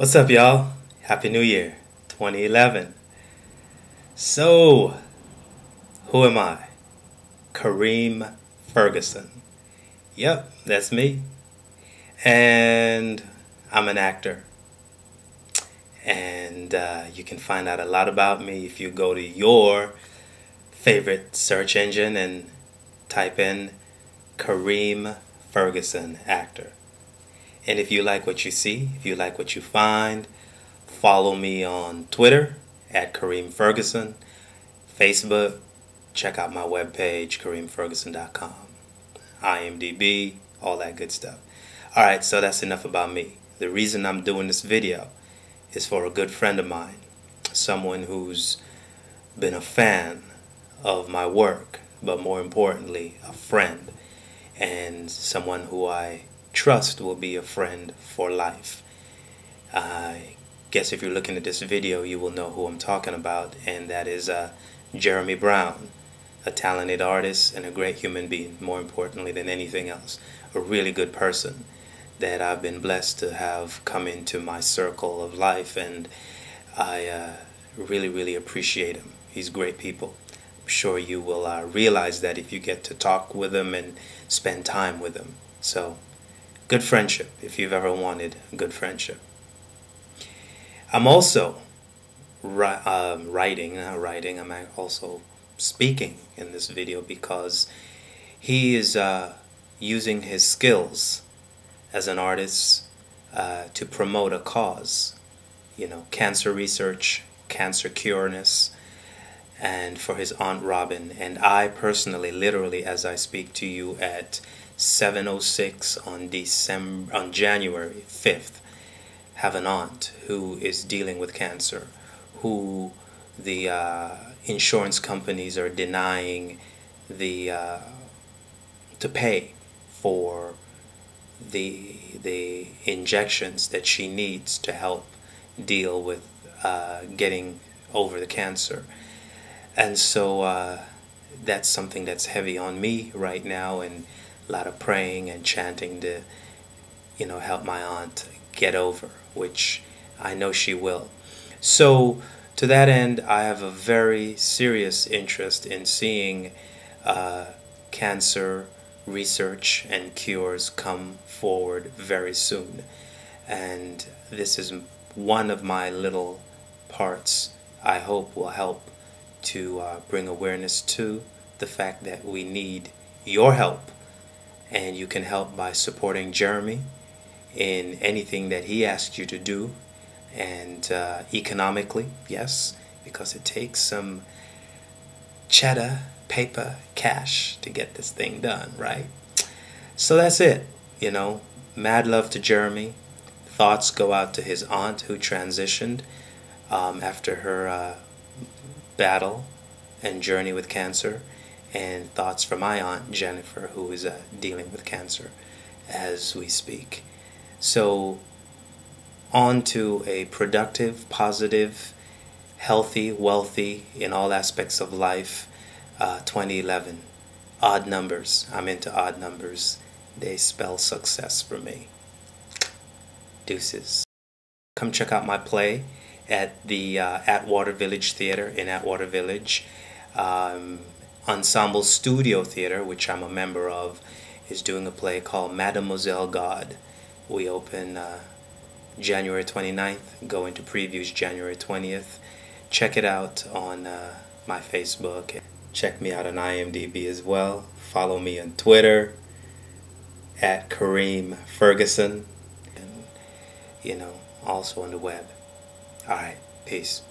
What's up, y'all? Happy New Year 2011. So, who am I? Kareem Ferguson. Yep, that's me. And I'm an actor. And uh, you can find out a lot about me if you go to your favorite search engine and type in Kareem Ferguson actor. And if you like what you see, if you like what you find, follow me on Twitter at Kareem Ferguson, Facebook, check out my webpage, kareemferguson.com, IMDb, all that good stuff. All right, so that's enough about me. The reason I'm doing this video is for a good friend of mine, someone who's been a fan of my work, but more importantly, a friend, and someone who I trust will be a friend for life. I guess if you're looking at this video, you will know who I'm talking about, and that is uh, Jeremy Brown, a talented artist and a great human being, more importantly than anything else, a really good person that I've been blessed to have come into my circle of life, and I uh, really, really appreciate him. He's great people. I'm sure you will uh, realize that if you get to talk with him and spend time with him. So, good friendship if you've ever wanted good friendship. I'm also um, writing, not writing, I'm also speaking in this video because he is uh, using his skills as an artist uh, to promote a cause, you know, cancer research, cancer cureness, and for his Aunt Robin. And I personally, literally, as I speak to you at 7:06 on December on January 5th, have an aunt who is dealing with cancer, who the uh, insurance companies are denying the uh, to pay for the the injections that she needs to help deal with uh, getting over the cancer, and so uh, that's something that's heavy on me right now, and lot of praying and chanting to, you know, help my aunt get over, which I know she will. So to that end, I have a very serious interest in seeing uh, cancer research and cures come forward very soon. And this is one of my little parts I hope will help to uh, bring awareness to the fact that we need your help. And you can help by supporting Jeremy in anything that he asks you to do. And uh, economically, yes, because it takes some cheddar paper, cash to get this thing done, right? So that's it. You know, mad love to Jeremy. Thoughts go out to his aunt who transitioned um, after her uh, battle and journey with cancer. And thoughts for my aunt Jennifer, who is uh, dealing with cancer as we speak. So, on to a productive, positive, healthy, wealthy in all aspects of life uh, 2011. Odd numbers. I'm into odd numbers. They spell success for me. Deuces. Come check out my play at the uh, Atwater Village Theater in Atwater Village. Um, Ensemble Studio Theater, which I'm a member of, is doing a play called Mademoiselle God. We open uh, January 29th, go into previews January 20th. Check it out on uh, my Facebook. Check me out on IMDb as well. Follow me on Twitter at Kareem Ferguson. And, you know, also on the web. Alright, peace.